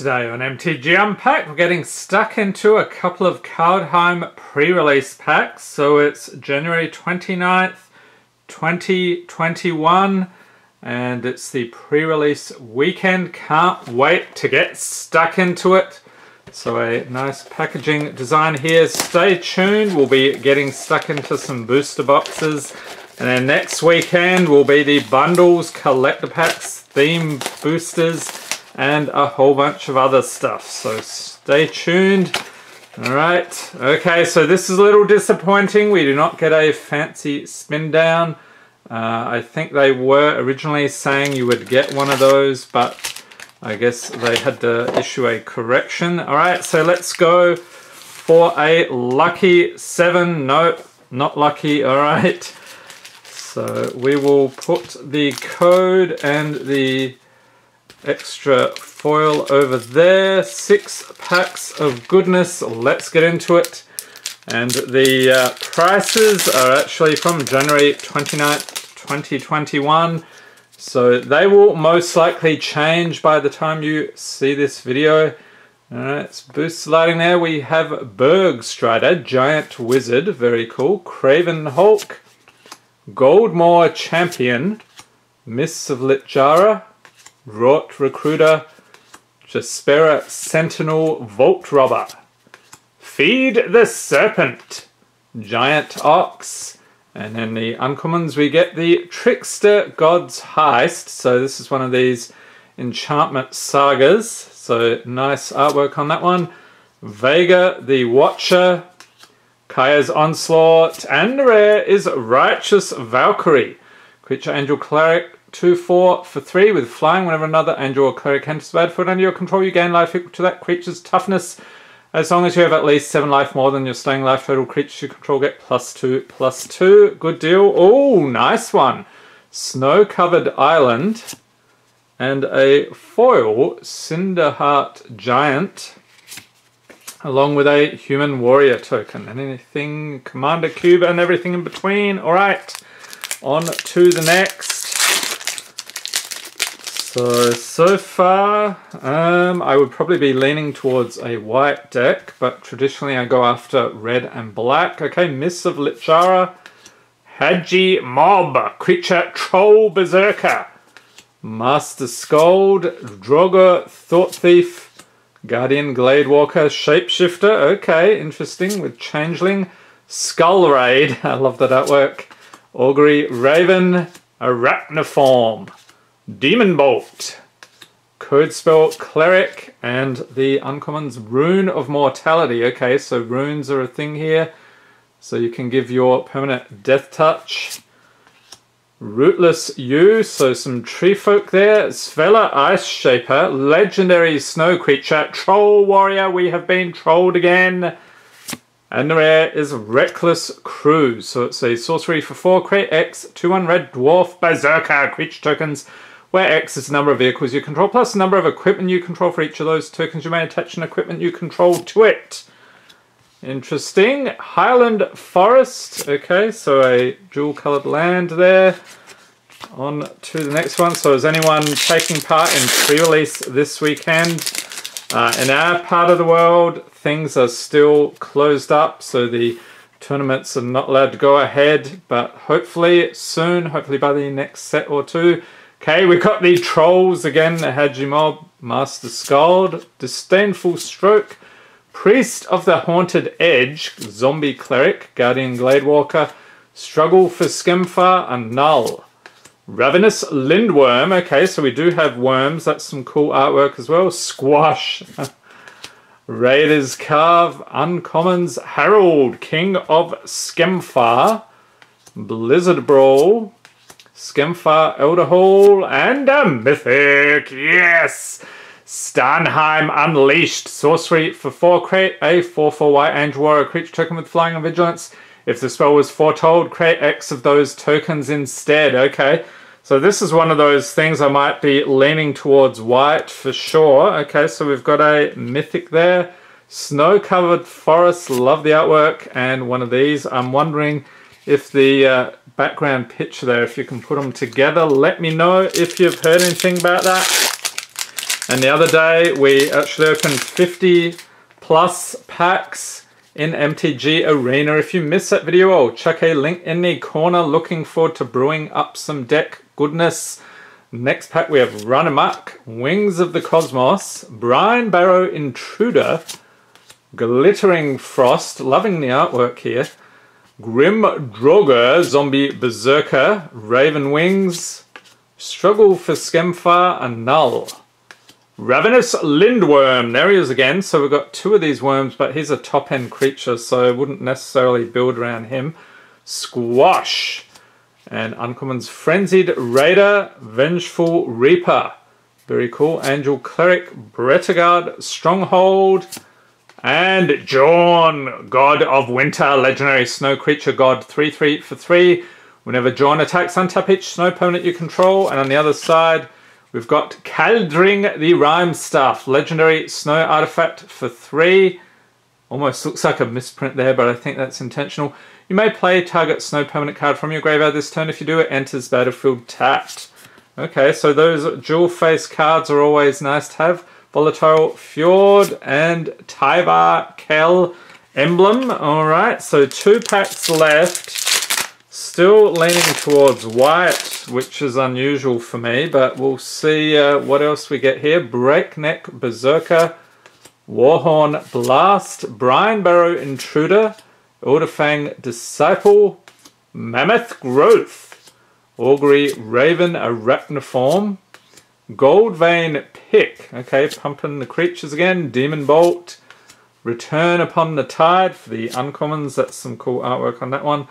Today on MTG Unpacked, we're getting stuck into a couple of Kaldheim pre-release packs. So it's January 29th, 2021, and it's the pre-release weekend. Can't wait to get stuck into it. So a nice packaging design here. Stay tuned, we'll be getting stuck into some booster boxes. And then next weekend will be the bundles, collector packs, theme boosters, and a whole bunch of other stuff. So stay tuned. All right. Okay, so this is a little disappointing. We do not get a fancy spin down. Uh, I think they were originally saying you would get one of those, but I guess they had to issue a correction. All right, so let's go for a lucky seven. No, not lucky. All right. So we will put the code and the extra foil over there. Six packs of goodness. Let's get into it. And the uh, prices are actually from January 29th, 2021. So they will most likely change by the time you see this video. Alright, it's boost sliding there. We have Berg Strider, Giant Wizard, very cool. Craven Hulk, Goldmaw Champion, Mists of Littjara, Rort Recruiter, Jaspera Sentinel Vault Robber, Feed the Serpent, Giant Ox, and in the uncommons we get the Trickster God's Heist. So this is one of these enchantment sagas. So nice artwork on that one. Vega the Watcher, Kaya's Onslaught, and the rare is Righteous Valkyrie. Creature Angel Cleric 2 4 for 3 with flying. Whenever another angel or cleric enters the battlefield under your control, you gain life equal to that creature's toughness. As long as you have at least 7 life more than your staying life total, creatures you control get plus 2 plus 2. Good deal. Oh, nice one. Snow covered island. And a foil Cinderheart Giant. Along with a human warrior token. And anything, Commander Cube and everything in between. Alright, on to the next. So, so far, um, I would probably be leaning towards a white deck, but traditionally I go after red and black. Okay, Mists of Littjara, Hagi Mob, Creature Troll Berserker, Master Skald, Draugr Thought Thief, Guardian Gladewalker, Shapeshifter, okay, interesting, with Changeling, Skull Raid, I love that artwork, Augury Raven, Arachnoform, Demon Bolt, Code Spell Cleric, and the uncommons Rune of Mortality. Okay, so runes are a thing here. So you can give your permanent Death Touch. Rootless Yew, so some tree folk there. Svella Ice Shaper, Legendary Snow Creature, Troll Warrior, we have been trolled again. And the rare is Reckless Crew. So it's a sorcery for 4, create X, 2 1 red dwarf berserker creature tokens where X is the number of vehicles you control plus the number of equipment you control for each of those tokens you may attach an equipment you control to it. Interesting. Highland Forest. Okay, so a dual coloured land there. On to the next one. So is anyone taking part in pre-release this weekend? Uh, in our part of the world, things are still closed up, so the tournaments are not allowed to go ahead, but hopefully soon, hopefully by the next set or two, Okay, we've got the trolls again, the Hagi Mob, Master Skald, Disdainful Stroke, Priest of the Haunted Edge, Zombie Cleric, Guardian Gladewalker, Struggle for Skemfar, and Null. Ravenous Lindwurm, okay, so we do have worms, that's some cool artwork as well. Squash. Raiders Karve, Uncommons, Harald, King of Skemfar, Blizzard Brawl, Skemfar, Elderhall, and a Mythic, yes! Starnheim Unleashed, sorcery for 4, create a 4-4 white angel warrior creature token with flying and vigilance. If the spell was foretold, create X of those tokens instead. Okay, so this is one of those things I might be leaning towards white for sure. Okay, so we've got a Mythic there. Snow-covered forest, love the artwork, and one of these. I'm wondering if the uh, background picture there, if you can put them together. Let me know if you've heard anything about that. And the other day we actually opened 50 plus packs in MTG Arena. If you missed that video, I'll chuck a link in the corner. Looking forward to brewing up some deck goodness. Next pack we have Run Amok, Wings of the Cosmos, Brinebarrow Intruder, Glittering Frost, loving the artwork here, Grim Draugr, Zombie Berserker, Raven Wings, Struggle for Skemfar, and Null. Ravenous Lindwurm, there he is again. So we've got two of these worms, but he's a top-end creature, so wouldn't necessarily build around him. Squash. And Uncommon's Frenzied Raider, Vengeful Reaper. Very cool. Angel Cleric, Bretagard, Stronghold, and Jorn, God of Winter, Legendary Snow Creature God, 3-3 for 3. Whenever Jorn attacks, untap each snow permanent you control. And on the other side, we've got Kaldring the Rimestaff, Legendary Snow Artifact for 3. Almost looks like a misprint there, but I think that's intentional. You may play target snow permanent card from your graveyard this turn. If you do, it enters battlefield tapped. Okay, so those dual face cards are always nice to have. Volatile Fjord and Tyvar Kell Emblem. Alright, so two packs left. Still leaning towards white, which is unusual for me, but we'll see uh, what else we get here. Breakneck Berserker, Warhorn Blast, Brinebarrow Intruder, Elderfang Disciple, Mammoth Growth, Augury Raven Arachnoform, Goldvein Pick, okay, pumping the creatures again, Demon Bolt, Return Upon the Tide for the uncommons, that's some cool artwork on that one.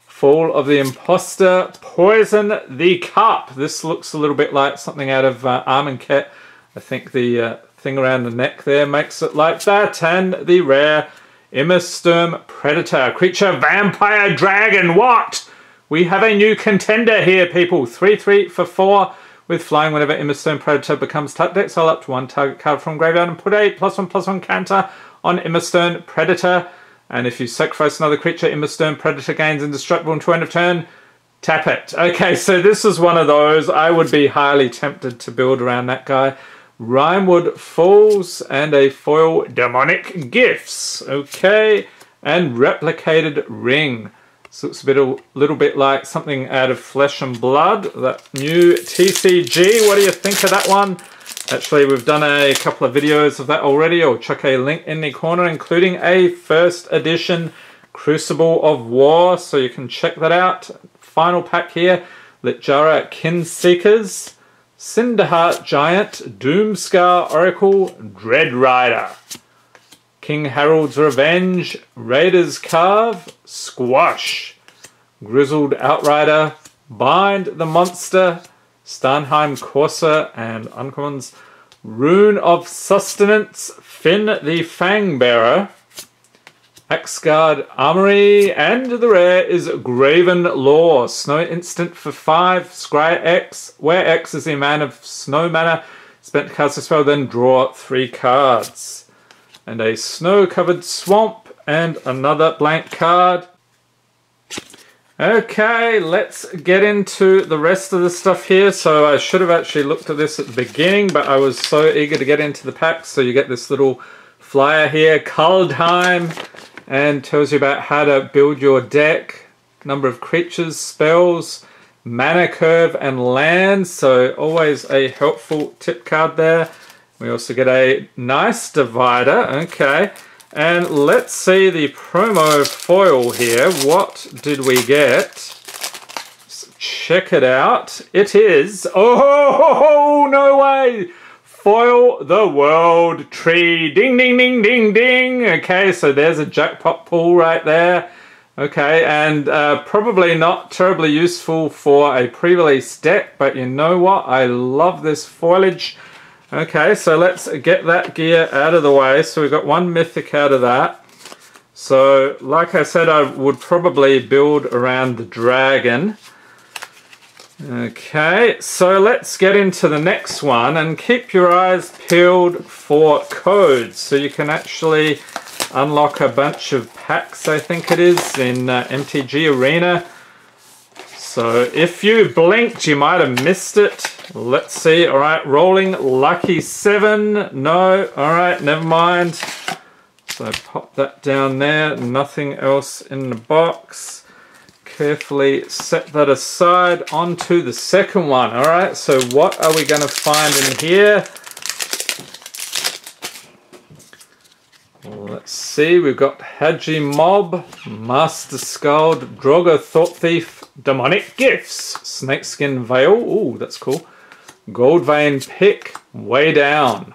Fall of the Imposter, Poison the Cup. This looks a little bit like something out of uh, Cat. I think the uh, thing around the neck there makes it like that. And the rare Immersturm Predator, creature, vampire, dragon, what? We have a new contender here, people. 3-3 for 4 with flying whenever Immersturm Predator becomes deck. So up to one target card from graveyard and put a plus one plus one counter on Immersturm Predator. And if you sacrifice another creature, Immersturm Predator gains indestructible until end of turn. Tap it. Okay, so this is one of those. I would be highly tempted to build around that guy. Rimewood Falls and a foil Demonic Gifts. Okay, and Replicated Ring. This it's a bit, a little bit like something out of Flesh and Blood. That new TCG. What do you think of that one? Actually, we've done a couple of videos of that already. I'll chuck a link in the corner, including a first edition Crucible of War, so you can check that out. Final pack here, Littjara Kinseekers. Cinderheart Giant, Doomskar Oracle, Dread Rider, King Harald's Revenge, Raiders Karve, Squash, Grizzled Outrider, Bind the Monster, Starnheim Courser, and Uncommons, Rune of Sustenance, Fynn the Fangbearer, Axgard Armory, and the rare is Graven Lore. Snow instant for 5, Scry X, where X is the amount of snow mana spent cast a spell, then draw 3 cards. And a snow-covered swamp, and another blank card. Okay, let's get into the rest of the stuff here. So I should have actually looked at this at the beginning, but I was so eager to get into the packs. So you get this little flyer here, Kaldheim and tells you about how to build your deck, number of creatures, spells, mana curve and lands. So always a helpful tip card there. We also get a nice divider. Okay. And let's see the promo foil here. What did we get? check it out. It is... Oh, no way! Foil the World Tree. Ding, ding, ding, ding, ding. Okay, so there's a jackpot pool right there. Okay, and uh, probably not terribly useful for a pre-release deck, but you know what? I love this foliage. Okay, so let's get that gear out of the way. So we've got one mythic out of that. So, like I said, I would probably build around the dragon. Okay, so let's get into the next one and keep your eyes peeled for codes. So you can actually unlock a bunch of packs, I think it is, in uh, MTG Arena. So if you blinked, you might have missed it. Let's see. All right, rolling lucky seven. No. All right, never mind. So pop that down there. Nothing else in the box. Carefully set that aside. Onto the second one. All right, so what are we going to find in here? Let's see, we've got Hagi Mob, Master Skald, Draugr Thought Thief, Demonic Gifts, Snakeskin Veil, ooh, that's cool. Gold Vein Pick, Weigh Down,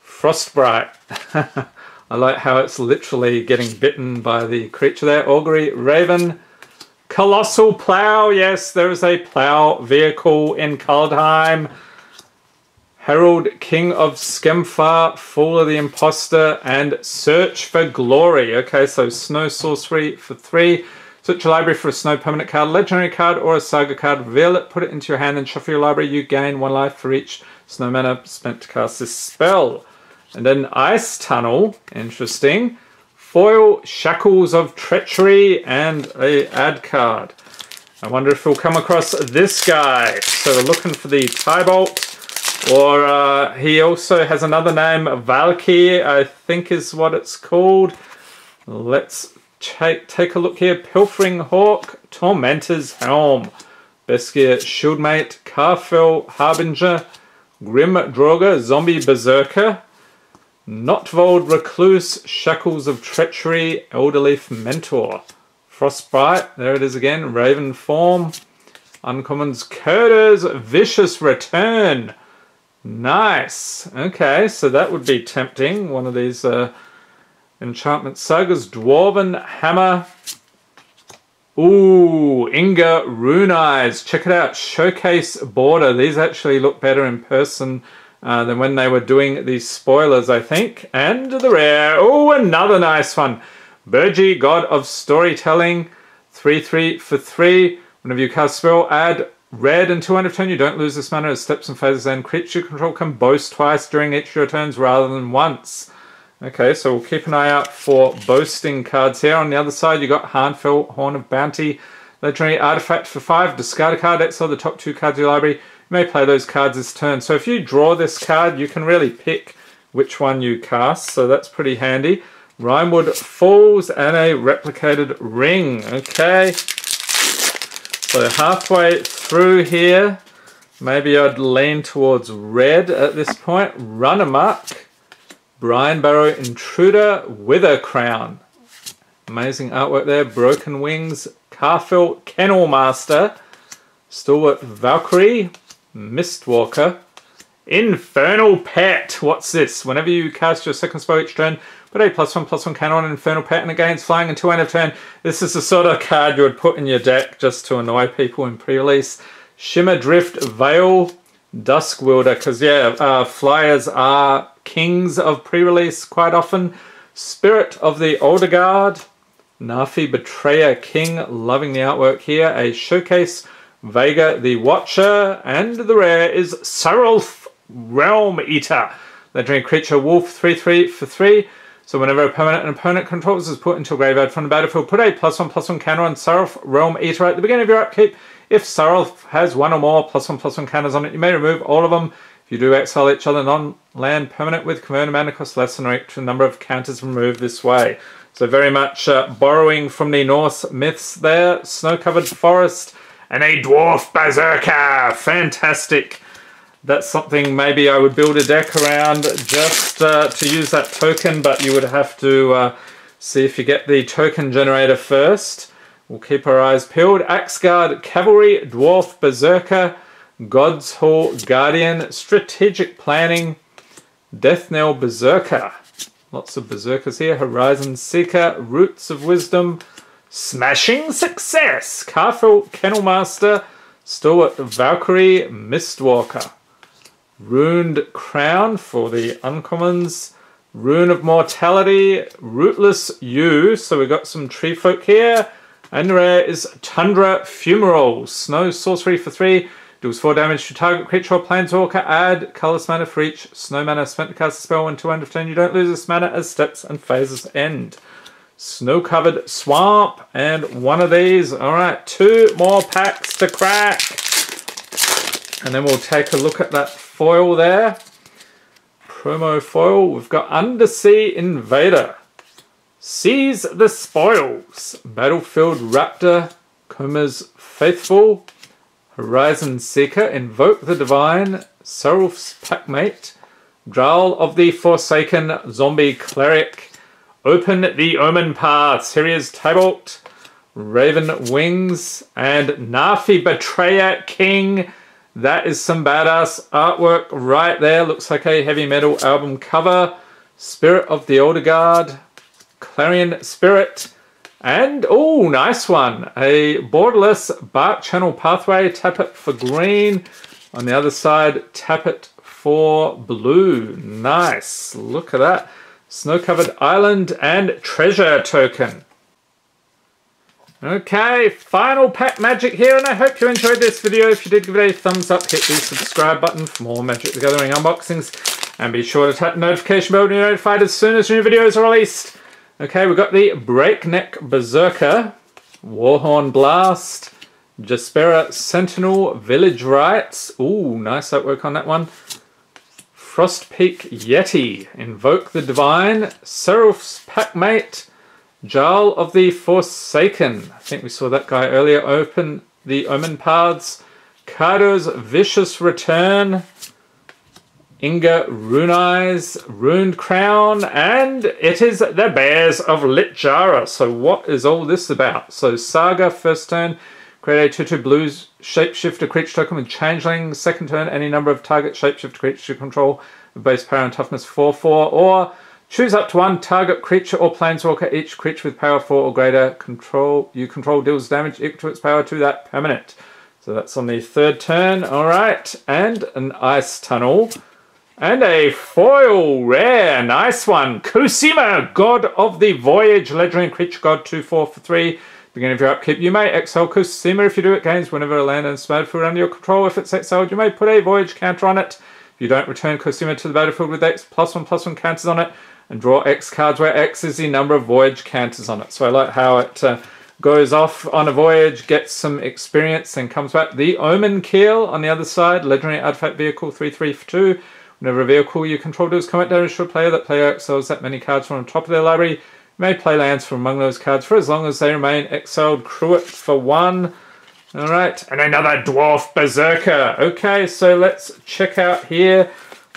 Frostbite. I like how it's literally getting bitten by the creature there. Augury Raven, Colossal Plow, yes, there is a plow vehicle in Kaldheim. Harald, King of Skemfar, Fall of the Imposter, and Search for Glory. Okay, so Snow Sorcery for three. Search your library for a Snow permanent card, legendary card, or a Saga card. Reveal it, put it into your hand, and shuffle your library. You gain one life for each Snow mana spent to cast this spell. And then Ice Tunnel, interesting. Foil, Shackles of Treachery, and a ad card. I wonder if we'll come across this guy. So we're looking for the Tibalt, or uh, he also has another name, Valkyr, I think is what it's called. Let's take a look here. Pilfering Hawk, Tormentor's Helm, Beskir Shieldmate, Karfell Harbinger, Grim Draugr, Zombie Berserker, Gnottvold Recluse, Shackles of Treachery, Elderleaf Mentor, Frostbite, there it is again, Raven Form, Uncommons Kardur's Vicious Return, Nice. Okay, so that would be tempting. One of these uh, enchantment sagas. Dwarven Hammer. Ooh, Inga Rune Eyes. Check it out. Showcase border. These actually look better in person uh, than when they were doing these spoilers, I think. And the rare. Oh, another nice one. Birgi, God of Storytelling. 3-3 for 3. Whenever you cast spell, add Red until end of turn, you don't lose this mana as steps and phases end. Creature control can boast twice during each of your turns rather than once. Okay, so we'll keep an eye out for boasting cards here. On the other side, you got Harnfell, Horn of Bounty, Legendary Artifact for 5. Discard a card, exile the top two cards of your library. You may play those cards this turn. So if you draw this card, you can really pick which one you cast. So that's pretty handy. Rimewood Falls and a Replicated Ring. Okay. So halfway through here, maybe I'd lean towards red at this point. Run amok. Brinebarrow Intruder, Wither Crown. Amazing artwork there. Broken Wings, Karfell Kennel Master, Stalwart Valkyrie, Mistwalker, Infernal Pet. What's this? Whenever you cast your second spell each turn, Put a plus one plus one cannon on Infernal Pet and against flying until end of turn. This is the sort of card you would put in your deck just to annoy people in pre-release. Shimmer Drift Vale Dusk Wielder, because yeah, uh, flyers are kings of pre-release quite often. Spirit of the Older Guard, Narfi Betrayer King, loving the artwork here. A Showcase Vega the Watcher, and the rare is Sarulf Realm Eater. Legendary creature Wolf 3-3 for 3. So whenever a permanent an opponent controls is put into a graveyard from the battlefield, put a plus one plus one counter on Sarulf Realm Eater at the beginning of your upkeep. If Sarulf has one or more plus one plus one counters on it, you may remove all of them. If you do exile each other non-land permanent with converted mana cost less than or equal number of counters removed this way. So very much uh, borrowing from the Norse myths there. Snow-covered forest and a dwarf berserker. Fantastic that's something maybe I would build a deck around just uh, to use that token, but you would have to uh, see if you get the token generator first. We'll keep our eyes peeled. Axgard, Cavalry, Dwarf, Berserker, God's Hall, Guardian, Strategic Planning, Death Knell, Berserker. Lots of Berserkers here. Horizon Seeker, Roots of Wisdom, Smashing Success, Karfell, Kennelmaster, Stalwart, Valkyrie, Mistwalker. Runed Crown for the uncommons. Rune of Mortality, Rootless Yew. So we've got some tree folk here. And rare is Tundra Fumarole. Snow sorcery for three. Deals four damage to target creature or planeswalker. Add colorless mana for each snow mana spent to cast a spell until end of turn. You don't lose this mana as steps and phases end. Snow covered swamp and one of these. All right, two more packs to crack. And then we'll take a look at that foil there. Promo foil. We've got Undersea Invader. Seize the Spoils. Battlefield Raptor. Koma's Faithful. Horizon Seeker. Invoke the Divine. Serap's Packmate. Jarl of the Forsaken. Zombie Cleric. Open the Omen Path. Sirius Tybalt. Raven Wings. And Narfi Betrayer King. That is some badass artwork right there. Looks like a heavy metal album cover. Spirit of the Aldergard. Clarion Spirit. And, oh, nice one. A borderless Bark Channel Pathway. Tap it for green. On the other side, tap it for blue. Nice. Look at that. Snow-covered island and treasure token. Okay, final pack magic here, and I hope you enjoyed this video. If you did, give it a thumbs up, hit the subscribe button for more Magic the Gathering unboxings, and be sure to tap the notification bell to be notified as soon as new videos are released. Okay, we've got the Breakneck Berserker, Warhorn Blast, Jaspera Sentinel, Village Rites. Ooh, nice artwork on that one. Frostpeak Yeti, Invoke the Divine, Seraph's Packmate, Jarl of the Forsaken. I think we saw that guy earlier. Open the Omen Paths. Kardur's Vicious Return. Inga Rune Eyes, Runed Crown, and it is the Bears of Littjara. So what is all this about? So Saga, first turn, create a 2-2 blues shapeshifter creature token with changeling. Second turn, any number of target shapeshifter creature control with base power and toughness 4-4, or Choose up to one target creature or planeswalker. Each creature with power 4 or greater control you control deals damage equal to its power to that permanent. So that's on the third turn. Alright, and an ice tunnel. And a foil rare. Nice one. Cosima, God of the Voyage. Legendary creature god 2 4 for 3. Beginning of your upkeep, you may exile Cosima if you do it gains whenever a land and battlefield under your control. If it's exiled, you may put a Voyage counter on it. If you don't return Cosima to the battlefield with X plus one plus one counters on it, and draw X cards where X is the number of voyage counters on it. So I like how it uh, goes off on a voyage, gets some experience, and comes back. The Omen Keel on the other side, legendary artifact vehicle 3 3 for 2. Whenever a vehicle you control does combat damage to a player, that player exiles that many cards from the top of their library. You may play lands from among those cards for as long as they remain exiled. Crew it for one. Alright, and another Dwarf Berserker. Okay, so let's check out here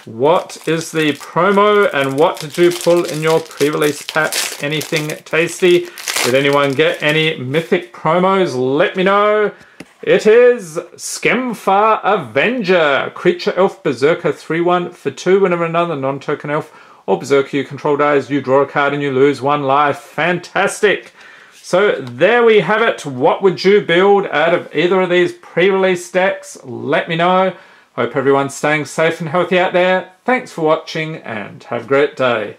what is the promo and what did you pull in your pre-release packs? Anything tasty? Did anyone get any mythic promos? Let me know. It is Skemfar Avenger, Creature Elf Berserker 3-1 for 2 whenever another non-token elf or Berserker you control dies, you draw a card and you lose one life. Fantastic! So there we have it. What would you build out of either of these pre-release decks? Let me know. Hope everyone's staying safe and healthy out there. Thanks for watching and have a great day.